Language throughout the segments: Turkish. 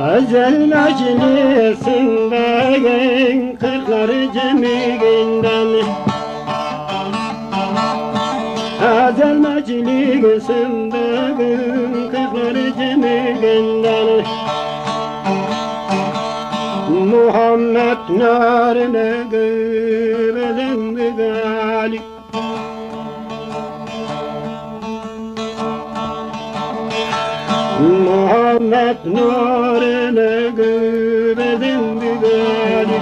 Ezel meclisinde kırkları cemiğinden Ezel meclisinde kırkları cemiğinden Muhammed narine gıbelendi Muhammed narine gıbelendi gali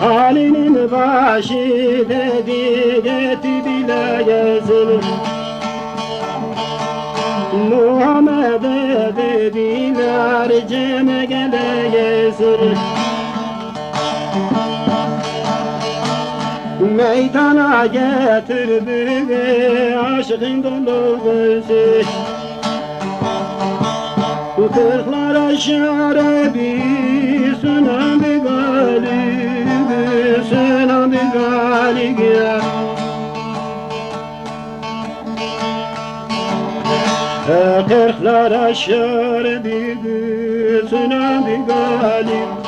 Halinin başı dedi geti bile gelsin Muhammed'e dediler ceme gele gelsin Meydana getirdi aşkın dolu gözü Kırklar aşağı bir sunan bir galip Sunan bir galip ya Kırklar aşağı bir sunan bir galip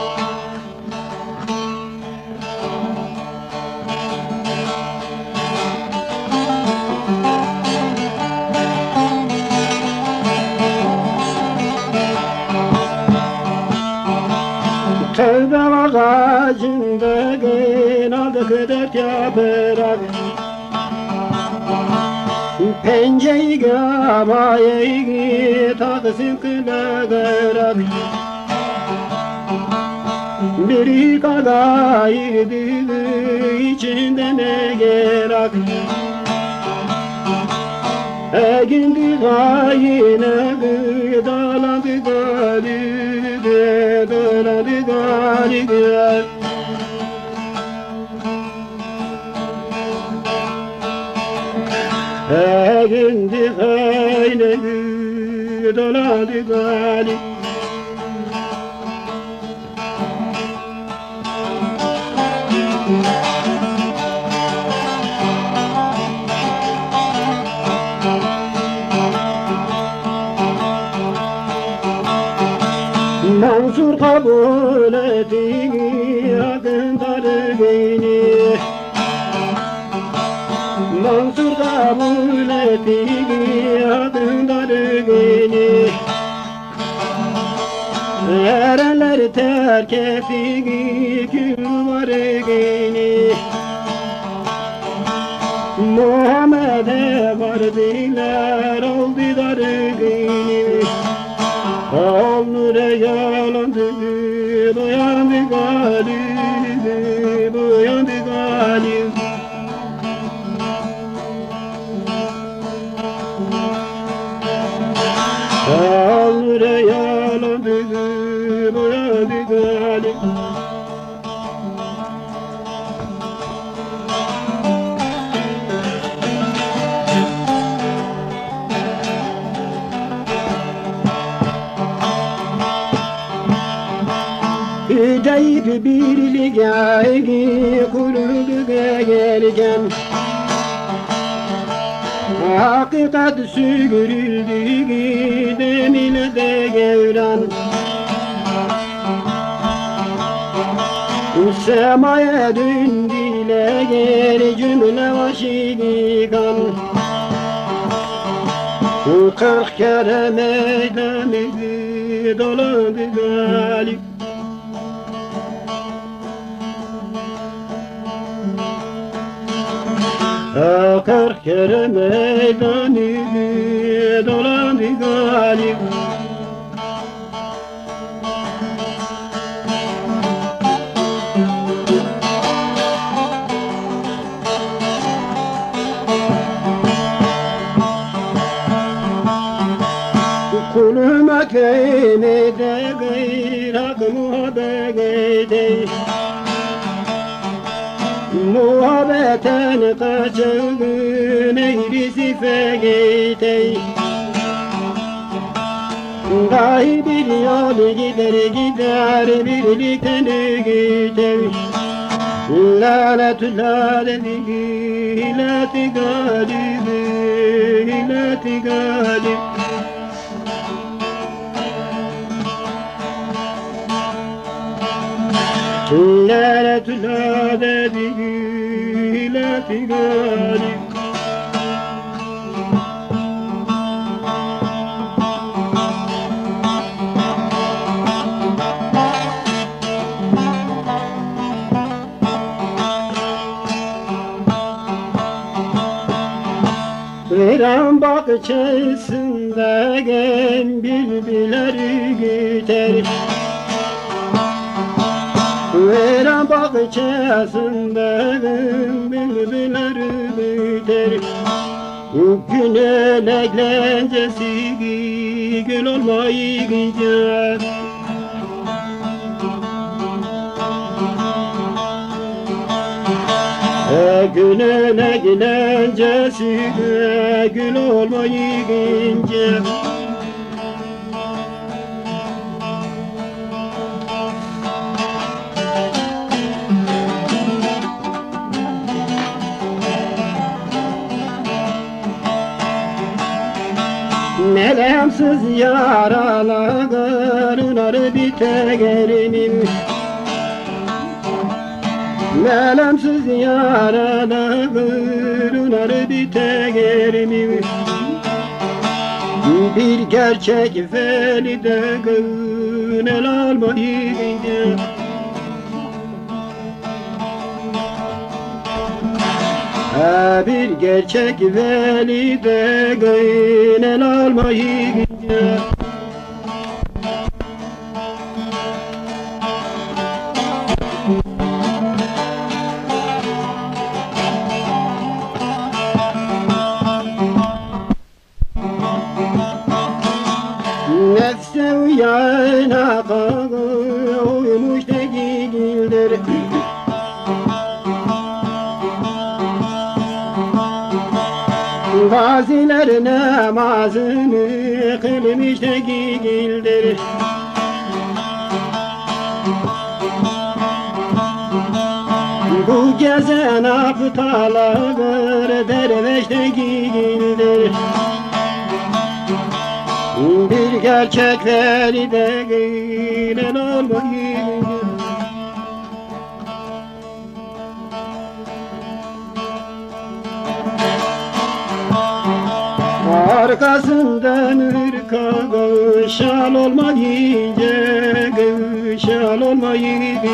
ağacında genaldık dört yaprak Penceyi gamayı taksim kılagarak Biri kagaydı içinde ne gerek Egindi gayine gıdalandı galide Doladı Egindi gayine gıdalandı galide Mansur kabul etti akın targını Mansur kabul etti akın targını Erenler terk etti kül var gini Muhammed'e vardılar oldu Alnure yalandı, doyandı galip, doyandı galip. Alnure Hüdeyb birliğe kuruldu gelirken Hakikat sügürüldü demine de gevran Semaya döndüyle geri cümle vaşikan Kırk kere meydanı dolandı galip Kırk kere meydanı dolandı galip Kulüme köymede gayrak muhabbete Muhabbeten kaçığın eğrisi fegeytey Dahi bir yol gider gider birlikten gider Lanetü laneti hileti galibi hileti galib Lanetü laneti hileti galib Viran bahçesinde gem bülbüleri güter Viran bahçesinde gem bülbüleri güter Günün eğlencesi gül olmayınca E, günün eğlencesi gül olmayınca Melemsiz yaralarlar biterim Melemsiz yaralarlar biterim Bir gerçek felide gönül almayınca Ha, bir gerçek veli de gönül almayınca Nefse uyana uymuş değildir Gaziler namazını kılmış değildir Bu gezen aptalar derveş değildir Bir gerçekleri de gelen olmayınca Arkasından ırka şal olmayınca şal olmayınca.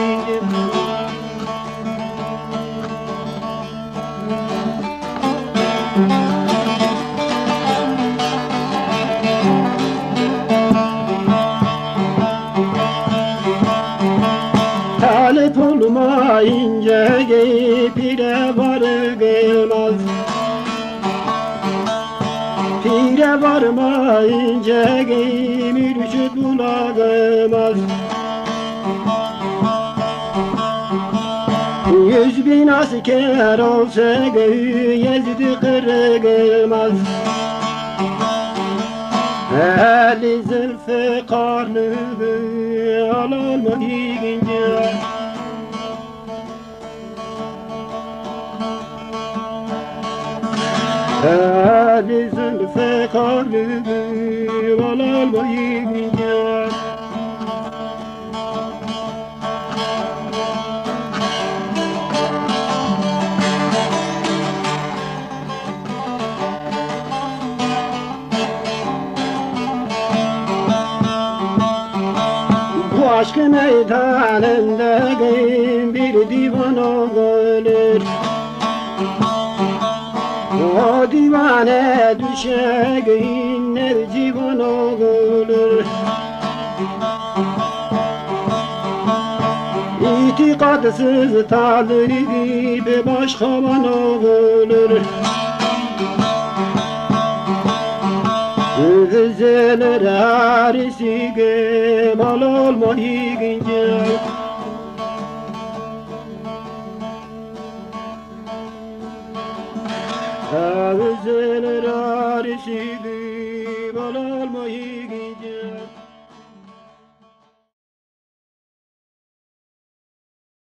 Talip olmayınca pire var gelmez Varmayınca mürşid bulamaz Yüz bin asker olsa Yezid kırılmaz Ali zülfikarlı alamayınca Ali zülfikarlı alamayınca Bu aşk meydanında bir divan olur O divane düşe günler civan olur İtikadsız talibi başkaman olur Üzülür harisi gemal olmayınca Üzülür harisi